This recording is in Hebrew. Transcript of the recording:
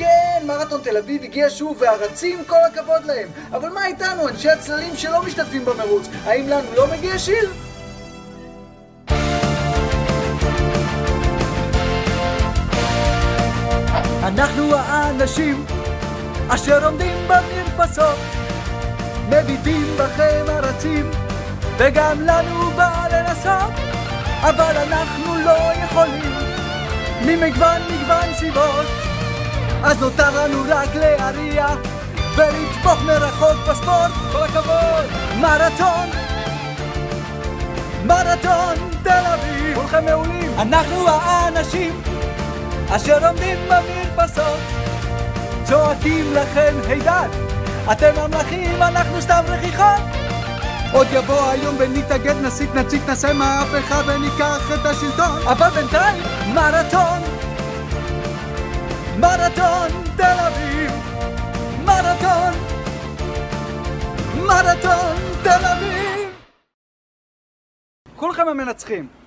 כן, מרתון תל אביב הגיע שוב, והרצים, כל הכבוד להם. אבל מה איתנו, אנשי הצללים שלא משתתפים במרוץ? האם לנו לא מגיע שיר? אנחנו האנשים אשר עומדים במרפסות, מביטים בכם הרצים, וגם לנו בא לנסות, אבל אנחנו לא יכולים, ממגוון מגוון סיבות. אז נותר לנו רק להריע, ולטבוח מרחוק בספורט. כל הכבוד! מרתון! מרתון תל אביב! כולכם מעולים! אנחנו האנשים אשר עומדים במרפסות, צועקים לכם הידד, אתם המלכים, אנחנו סתם רכיכות. עוד יבוא היום ונתאגד, נסית, נציג, נעשה מהפכה וניקח את השלטון. אבל בינתיים, מרתון, מרתון תל אביב, מרתון, מרתון תל אביב. כולכם המנצחים.